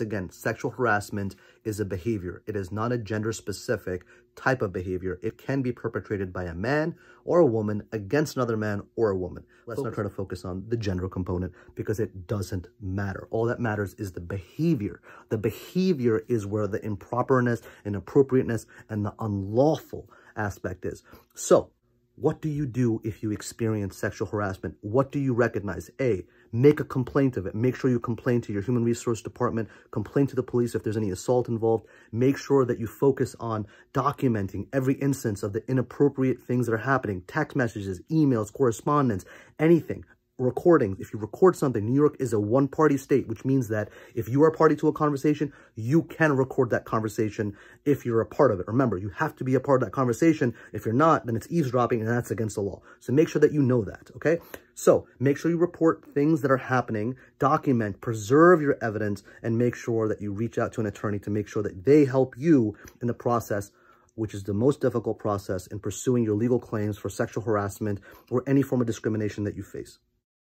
Again, sexual harassment is a behavior. It is not a gender-specific type of behavior. It can be perpetrated by a man or a woman against another man or a woman. Let's focus. not try to focus on the gender component because it doesn't matter. All that matters is the behavior. The behavior is where the improperness, inappropriateness, and the unlawful aspect is. So, what do you do if you experience sexual harassment? What do you recognize? A, make a complaint of it. Make sure you complain to your human resource department, complain to the police if there's any assault involved. Make sure that you focus on documenting every instance of the inappropriate things that are happening, text messages, emails, correspondence, anything recordings, if you record something, New York is a one-party state, which means that if you are a party to a conversation, you can record that conversation if you're a part of it. Remember, you have to be a part of that conversation. If you're not, then it's eavesdropping and that's against the law. So make sure that you know that, okay? So make sure you report things that are happening, document, preserve your evidence, and make sure that you reach out to an attorney to make sure that they help you in the process which is the most difficult process in pursuing your legal claims for sexual harassment or any form of discrimination that you face.